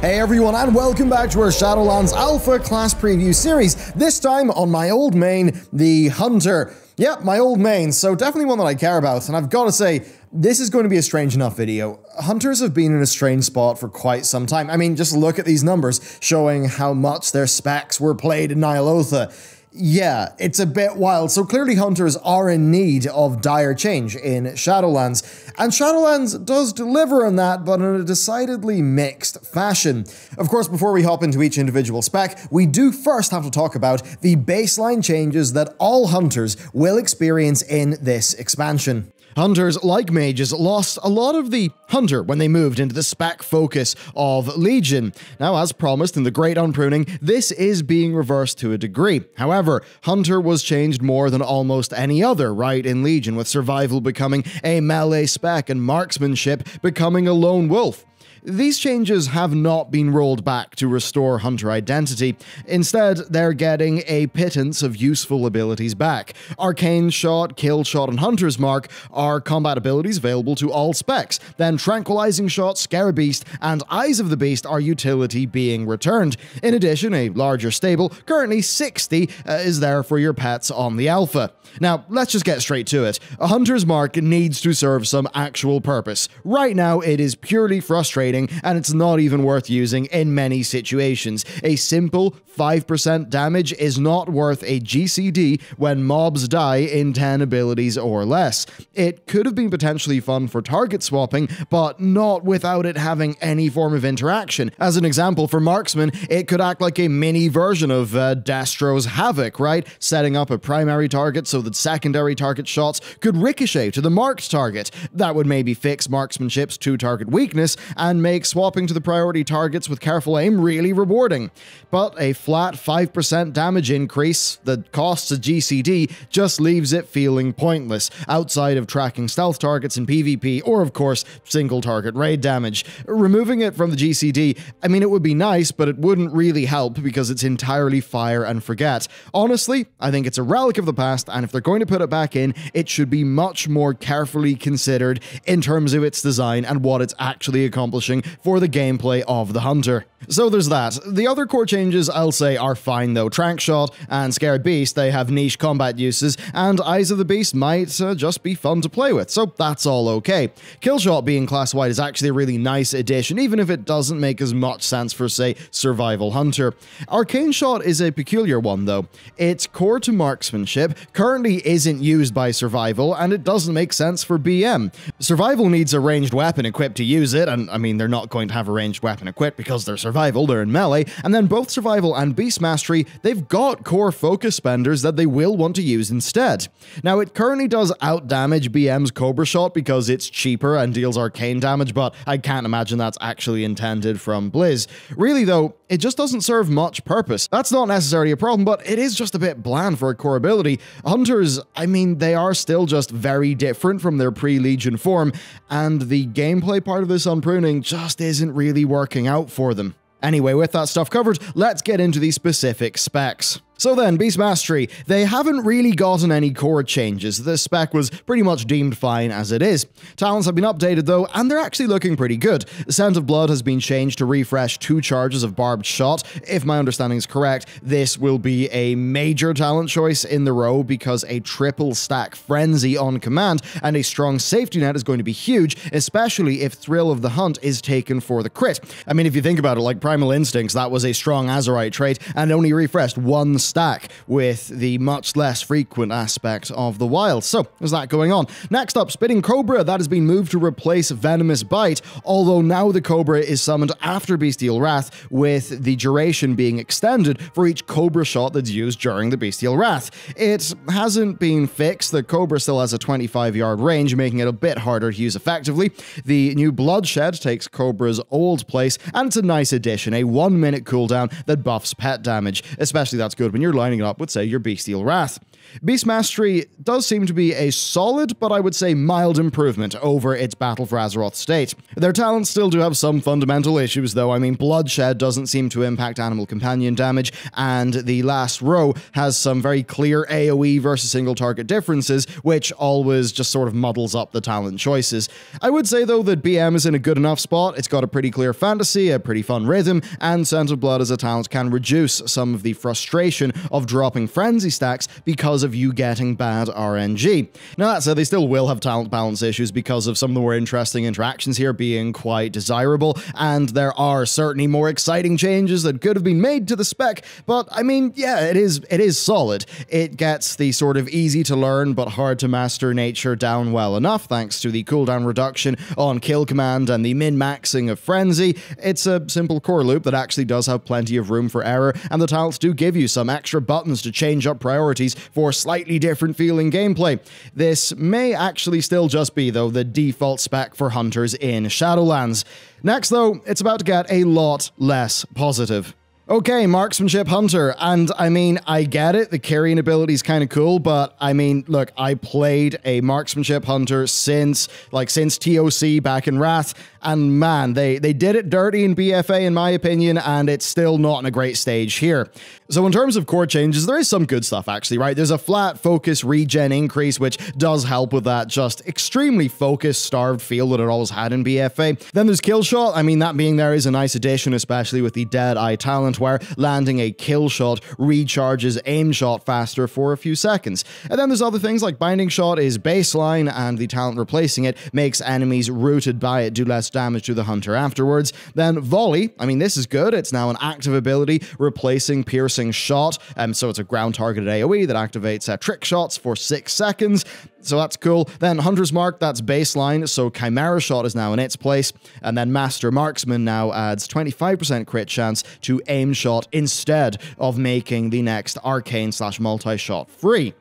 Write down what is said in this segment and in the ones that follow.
Hey everyone, and welcome back to our Shadowlands Alpha class preview series. This time on my old main, the Hunter. Yep, my old main, so definitely one that I care about, and I've got to say, this is going to be a strange enough video. Hunters have been in a strange spot for quite some time. I mean, just look at these numbers showing how much their specs were played in Ny'alotha. Yeah, it's a bit wild. So clearly hunters are in need of dire change in Shadowlands. And Shadowlands does deliver on that, but in a decidedly mixed fashion. Of course, before we hop into each individual spec, we do first have to talk about the baseline changes that all hunters will experience in this expansion. Hunters, like mages, lost a lot of the hunter when they moved into the spec focus of Legion. Now, as promised in the Great Unpruning, this is being reversed to a degree. However, hunter was changed more than almost any other right in Legion, with survival becoming a melee spec and marksmanship becoming a lone wolf. These changes have not been rolled back to restore Hunter identity. Instead, they're getting a pittance of useful abilities back. Arcane Shot, Kill Shot, and Hunter's Mark are combat abilities available to all specs. Then Tranquilizing Shot, Scare Beast, and Eyes of the Beast are utility being returned. In addition, a larger stable, currently 60, uh, is there for your pets on the Alpha. Now, let's just get straight to it. A Hunter's Mark needs to serve some actual purpose. Right now, it is purely frustrating, and it's not even worth using in many situations. A simple 5% damage is not worth a GCD when mobs die in 10 abilities or less. It could have been potentially fun for target swapping, but not without it having any form of interaction. As an example, for Marksman, it could act like a mini version of uh, Destro's Havoc, right? Setting up a primary target so that secondary target shots could ricochet to the marked target. That would maybe fix marksmanship's two target weakness and make swapping to the priority targets with careful aim really rewarding. But a flat 5% damage increase that costs a GCD just leaves it feeling pointless, outside of tracking stealth targets in PvP or, of course, single target raid damage. Removing it from the GCD, I mean, it would be nice, but it wouldn't really help because it's entirely fire and forget. Honestly, I think it's a relic of the past, and if they're going to put it back in, it should be much more carefully considered in terms of its design and what it's actually accomplishing for the gameplay of the Hunter. So there's that. The other core changes I'll say are fine though. Tranq Shot and Scared Beast, they have niche combat uses, and Eyes of the Beast might uh, just be fun to play with, so that's all okay. Killshot being class wide is actually a really nice addition, even if it doesn't make as much sense for, say, Survival Hunter. Arcane Shot is a peculiar one though. It's core to marksmanship, currently isn't used by Survival, and it doesn't make sense for BM. Survival needs a ranged weapon equipped to use it, and I mean, they're not going to have a ranged weapon equipped because they're survival, they're in melee, and then both survival and beast mastery, they've got core focus spenders that they will want to use instead. Now, it currently does outdamage BM's Cobra Shot because it's cheaper and deals arcane damage, but I can't imagine that's actually intended from Blizz. Really, though, it just doesn't serve much purpose. That's not necessarily a problem, but it is just a bit bland for a core ability. Hunters, I mean, they are still just very different from their pre-Legion form, and the gameplay part of this unpruning just isn't really working out for them. Anyway, with that stuff covered, let's get into the specific specs. So then, Beast Mastery, they haven't really gotten any core changes. The spec was pretty much deemed fine as it is. Talents have been updated though, and they're actually looking pretty good. Scent of Blood has been changed to refresh two charges of Barbed Shot. If my understanding is correct, this will be a major talent choice in the row because a triple stack Frenzy on command and a strong safety net is going to be huge, especially if Thrill of the Hunt is taken for the crit. I mean, if you think about it, like Primal Instincts, that was a strong Azerite trait and only refreshed one stack with the much less frequent aspect of the wild. So, there's that going on. Next up, Spitting Cobra, that has been moved to replace Venomous Bite, although now the Cobra is summoned after Bestial Wrath, with the duration being extended for each Cobra shot that's used during the Bestial Wrath. It hasn't been fixed, the Cobra still has a 25 yard range, making it a bit harder to use effectively. The new Bloodshed takes Cobra's old place, and it's a nice addition, a one minute cooldown that buffs pet damage, especially that's good when you're lining up with, say, your Bestial Wrath. Beast Mastery does seem to be a solid, but I would say mild improvement over its Battle for Azeroth state. Their talents still do have some fundamental issues, though. I mean, Bloodshed doesn't seem to impact animal companion damage, and the last row has some very clear AoE versus single target differences, which always just sort of muddles up the talent choices. I would say, though, that BM is in a good enough spot. It's got a pretty clear fantasy, a pretty fun rhythm, and Scent of Blood as a talent can reduce some of the frustration of dropping frenzy stacks because of you getting bad RNG. Now, that said, they still will have talent balance issues because of some of the more interesting interactions here being quite desirable, and there are certainly more exciting changes that could have been made to the spec, but I mean, yeah, it is it is solid. It gets the sort of easy to learn but hard to master nature down well enough thanks to the cooldown reduction on kill command and the min-maxing of frenzy. It's a simple core loop that actually does have plenty of room for error, and the talents do give you some extra buttons to change up priorities for slightly different feeling gameplay. This may actually still just be, though, the default spec for hunters in Shadowlands. Next, though, it's about to get a lot less positive. Okay, marksmanship hunter, and I mean, I get it, the carrying ability is kind of cool, but I mean, look, I played a marksmanship hunter since, like, since TOC back in Wrath, and man, they, they did it dirty in BFA, in my opinion, and it's still not in a great stage here. So, in terms of core changes, there is some good stuff, actually, right? There's a flat focus regen increase, which does help with that just extremely focused, starved feel that it always had in BFA. Then there's kill shot. I mean, that being there is a nice addition, especially with the Dead Eye talent, where landing a kill shot recharges aim shot faster for a few seconds. And then there's other things like Binding Shot is baseline, and the talent replacing it makes enemies rooted by it do less damage to the hunter afterwards. Then Volley, I mean, this is good. It's now an active ability replacing Piercing Shot. Um, so it's a ground targeted AoE that activates uh, trick shots for six seconds. So that's cool. Then Hunter's Mark, that's baseline, so Chimera Shot is now in its place. And then Master Marksman now adds 25% crit chance to aim shot instead of making the next arcane slash multi shot free.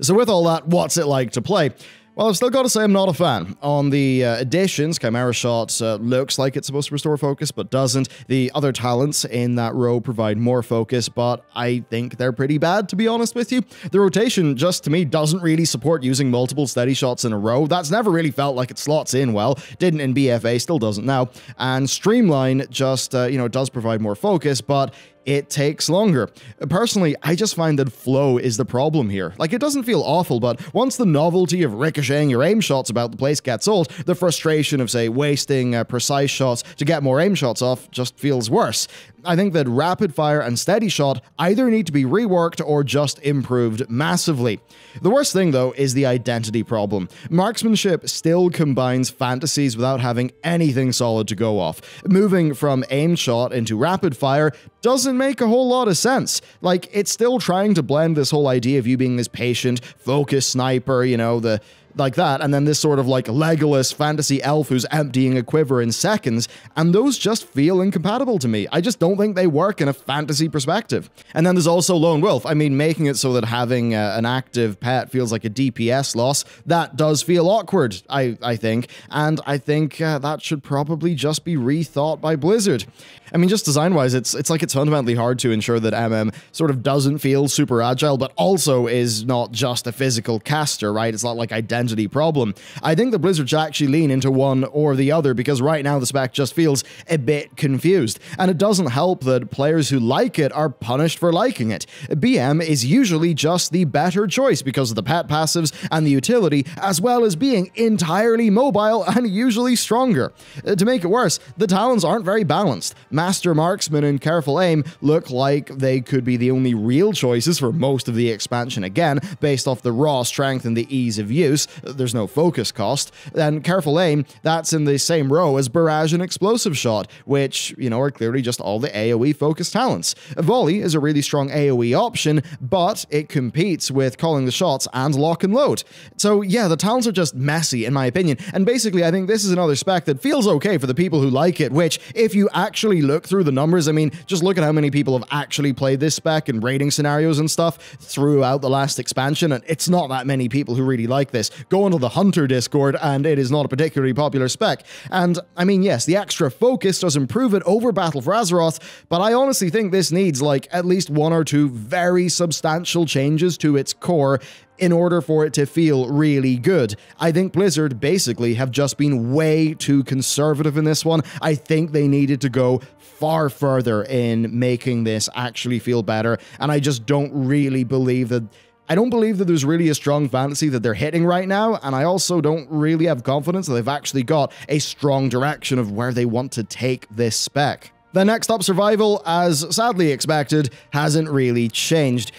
So with all that, what's it like to play? Well, I've still got to say I'm not a fan. On the uh, additions, Chimera Shot uh, looks like it's supposed to restore focus, but doesn't. The other talents in that row provide more focus, but I think they're pretty bad, to be honest with you. The rotation, just to me, doesn't really support using multiple steady shots in a row. That's never really felt like it slots in well. Didn't in BFA, still doesn't now. And Streamline just, uh, you know, does provide more focus, but it takes longer. Personally, I just find that flow is the problem here. Like, it doesn't feel awful, but once the novelty of ricocheting your aim shots about the place gets old, the frustration of, say, wasting uh, precise shots to get more aim shots off just feels worse. I think that rapid fire and steady shot either need to be reworked or just improved massively. The worst thing, though, is the identity problem. Marksmanship still combines fantasies without having anything solid to go off. Moving from aim shot into rapid fire doesn't make a whole lot of sense. Like, it's still trying to blend this whole idea of you being this patient, focused sniper, you know, the like that, and then this sort of like Legolas fantasy elf who's emptying a quiver in seconds, and those just feel incompatible to me. I just don't think they work in a fantasy perspective. And then there's also Lone Wolf. I mean, making it so that having uh, an active pet feels like a DPS loss, that does feel awkward, I, I think, and I think uh, that should probably just be rethought by Blizzard. I mean, just design-wise, it's it's like it's fundamentally hard to ensure that MM sort of doesn't feel super agile, but also is not just a physical caster, right? It's not like identity problem. I think the Blizzard should actually lean into one or the other because right now the spec just feels a bit confused, and it doesn't help that players who like it are punished for liking it. BM is usually just the better choice because of the pet passives and the utility, as well as being entirely mobile and usually stronger. Uh, to make it worse, the talents aren't very balanced. Master Marksman and Careful Aim look like they could be the only real choices for most of the expansion again, based off the raw strength and the ease of use. There's no focus cost. And Careful Aim, that's in the same row as Barrage and Explosive Shot, which, you know, are clearly just all the AoE focused talents. Volley is a really strong AoE option, but it competes with calling the shots and lock and load. So yeah, the talents are just messy in my opinion, and basically I think this is another spec that feels okay for the people who like it, which, if you actually look through the numbers, I mean, just look at how many people have actually played this spec and raiding scenarios and stuff throughout the last expansion, and it's not that many people who really like this. Go onto the Hunter Discord, and it is not a particularly popular spec. And I mean, yes, the extra focus does improve it over Battle for Azeroth, but I honestly think this needs like at least one or two very substantial changes to its core in order for it to feel really good. I think Blizzard basically have just been way too conservative in this one. I think they needed to go far further in making this actually feel better, and I just don't really believe that. I don't believe that there's really a strong fantasy that they're hitting right now, and I also don't really have confidence that they've actually got a strong direction of where they want to take this spec. The next up, Survival, as sadly expected, hasn't really changed.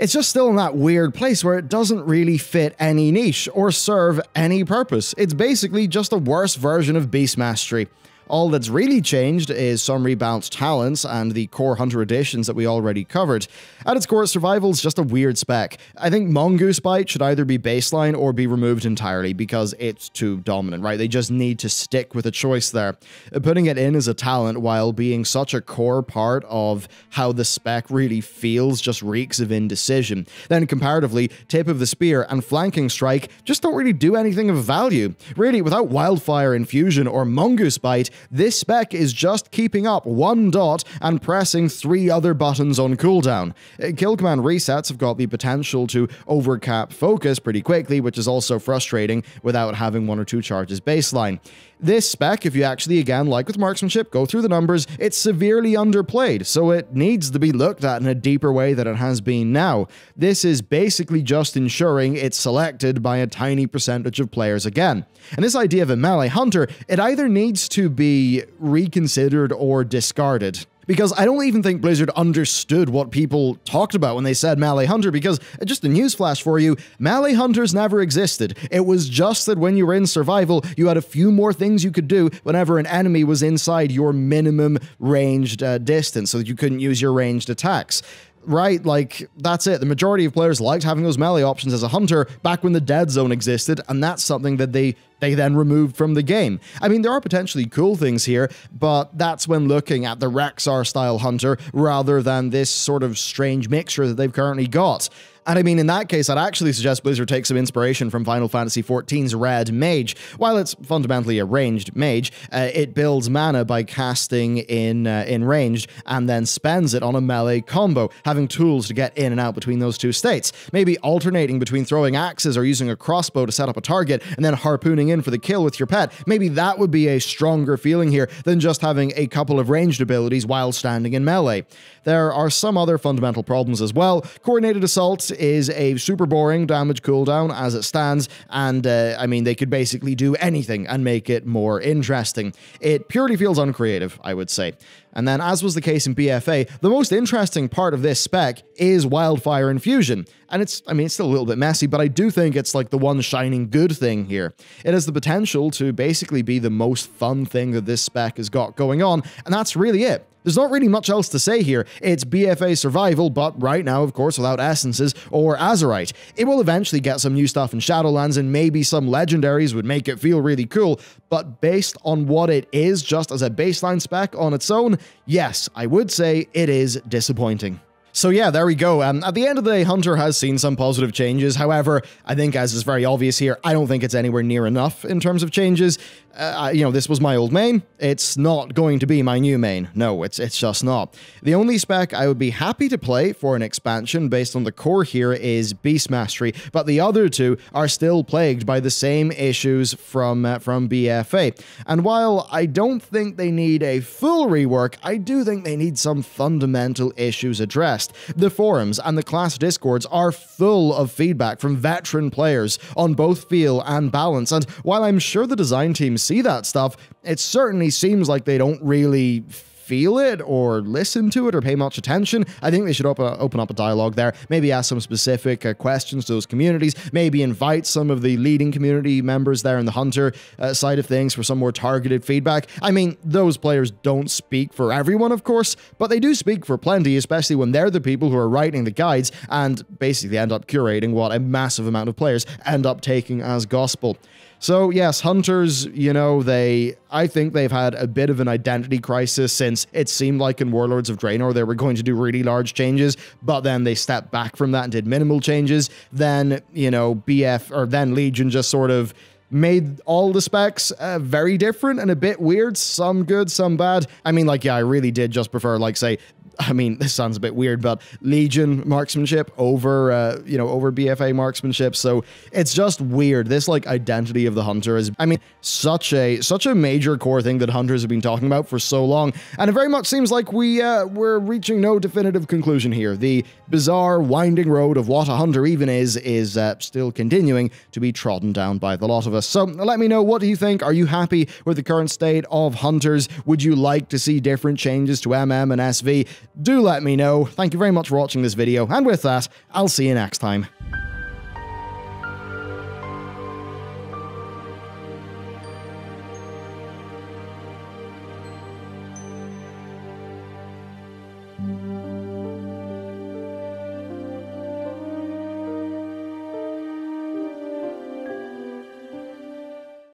It's just still in that weird place where it doesn't really fit any niche or serve any purpose. It's basically just a worse version of Beast Mastery. All that's really changed is some rebalanced talents and the core hunter additions that we already covered. At its core, survival's just a weird spec. I think Mongoose Bite should either be baseline or be removed entirely because it's too dominant, right? They just need to stick with a choice there. Putting it in as a talent while being such a core part of how the spec really feels just reeks of indecision. Then comparatively, Tip of the Spear and Flanking Strike just don't really do anything of value. Really, without Wildfire Infusion or Mongoose Bite, this spec is just keeping up one dot and pressing three other buttons on cooldown. Uh, kill command resets have got the potential to overcap focus pretty quickly, which is also frustrating without having one or two charges baseline. This spec, if you actually, again, like with marksmanship, go through the numbers, it's severely underplayed, so it needs to be looked at in a deeper way than it has been now. This is basically just ensuring it's selected by a tiny percentage of players again. And this idea of a melee hunter, it either needs to be reconsidered or discarded because I don't even think Blizzard understood what people talked about when they said Melee Hunter, because uh, just a newsflash for you, Melee Hunters never existed. It was just that when you were in survival, you had a few more things you could do whenever an enemy was inside your minimum ranged uh, distance, so that you couldn't use your ranged attacks right? Like, that's it. The majority of players liked having those melee options as a hunter back when the dead zone existed, and that's something that they they then removed from the game. I mean, there are potentially cool things here, but that's when looking at the Rexxar style hunter rather than this sort of strange mixture that they've currently got. And I mean, in that case, I'd actually suggest Blizzard take some inspiration from Final Fantasy XIV's Red Mage. While it's fundamentally a ranged mage, uh, it builds mana by casting in uh, in ranged and then spends it on a melee combo, having tools to get in and out between those two states. Maybe alternating between throwing axes or using a crossbow to set up a target and then harpooning in for the kill with your pet. Maybe that would be a stronger feeling here than just having a couple of ranged abilities while standing in melee. There are some other fundamental problems as well. Coordinated Assault is a super boring damage cooldown as it stands, and uh, I mean, they could basically do anything and make it more interesting. It purely feels uncreative, I would say. And then, as was the case in BFA, the most interesting part of this spec is Wildfire Infusion. And it's, I mean, it's still a little bit messy, but I do think it's like the one shining good thing here. It has the potential to basically be the most fun thing that this spec has got going on, and that's really it. There's not really much else to say here. It's BFA survival, but right now, of course, without essences or Azerite. It will eventually get some new stuff in Shadowlands, and maybe some legendaries would make it feel really cool, but based on what it is just as a baseline spec on its own, yes, I would say it is disappointing. So yeah, there we go. Um, at the end of the day, Hunter has seen some positive changes. However, I think as is very obvious here, I don't think it's anywhere near enough in terms of changes uh, you know, this was my old main. It's not going to be my new main. No, it's it's just not. The only spec I would be happy to play for an expansion based on the core here is Beast Mastery, but the other two are still plagued by the same issues from uh, from BFA. And while I don't think they need a full rework, I do think they need some fundamental issues addressed. The forums and the class discords are full of feedback from veteran players on both feel and balance, and while I'm sure the design teams see that stuff, it certainly seems like they don't really feel it or listen to it or pay much attention. I think they should open, open up a dialogue there, maybe ask some specific uh, questions to those communities, maybe invite some of the leading community members there in the Hunter uh, side of things for some more targeted feedback. I mean, those players don't speak for everyone, of course, but they do speak for plenty, especially when they're the people who are writing the guides and basically end up curating what a massive amount of players end up taking as gospel. So yes, hunters, you know, they I think they've had a bit of an identity crisis since it seemed like in Warlords of Draenor they were going to do really large changes, but then they stepped back from that and did minimal changes. Then, you know, BF or then Legion just sort of made all the specs uh, very different and a bit weird. Some good, some bad. I mean, like, yeah, I really did just prefer, like, say, I mean, this sounds a bit weird, but Legion marksmanship over, uh, you know, over BFA marksmanship. So it's just weird. This like identity of the hunter is, I mean, such a such a major core thing that hunters have been talking about for so long, and it very much seems like we uh, we're reaching no definitive conclusion here. The bizarre winding road of what a hunter even is is uh, still continuing to be trodden down by the lot of us. So let me know what do you think? Are you happy with the current state of hunters? Would you like to see different changes to MM and SV? Do let me know. Thank you very much for watching this video, and with that, I'll see you next time.